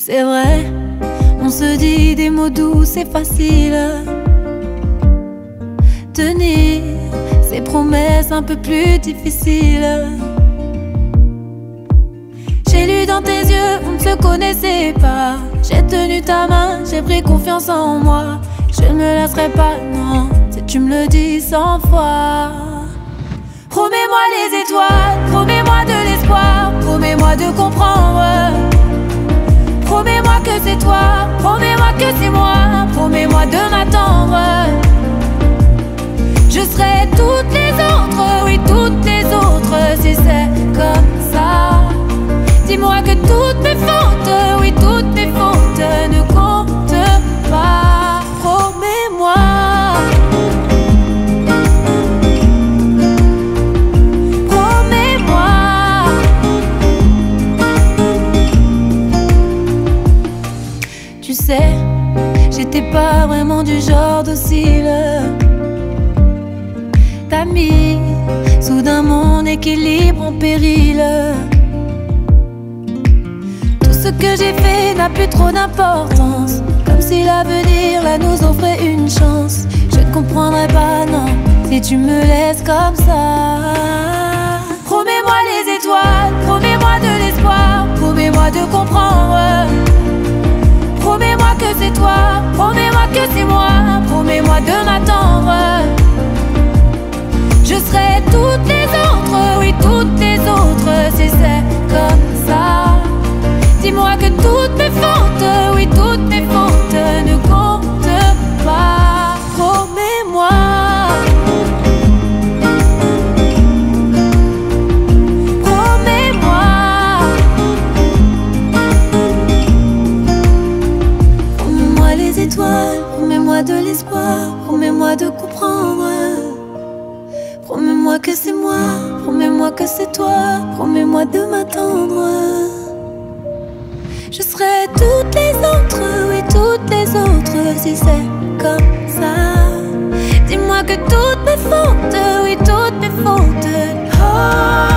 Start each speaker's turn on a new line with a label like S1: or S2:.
S1: C'est vrai, on se dit des mots doux, c'est facile. Tenir ses promesses un peu plus difficiles. J'ai lu dans tes yeux, on ne se connaissait pas. J'ai tenu ta main, j'ai pris confiance en moi. Je ne me lasserai pas, non, si tu me le dis cent fois. Promets-moi les étoiles, promets-moi de l'espoir, promets-moi de comprendre. J'étais pas vraiment du genre docile. T'as mis soudain mon équilibre en péril. Tout ce que j'ai fait n'a plus trop d'importance. Comme si l'avenir là nous offrait une chance. Je ne comprendrais pas, non, si tu me laisses comme ça. Promets-moi les étoiles, promets-moi de l'espoir, promets-moi de comprendre. C'est moi, promets-moi de m'attendre. Je serai Promets-moi de l'espoir, promets-moi de comprendre. Promets-moi que c'est moi, promets-moi que c'est toi, promets-moi de m'attendre. Je serai toutes les autres, oui, toutes les autres, si c'est comme ça. Dis-moi que toutes mes fautes, oui, toutes mes fautes. Oh.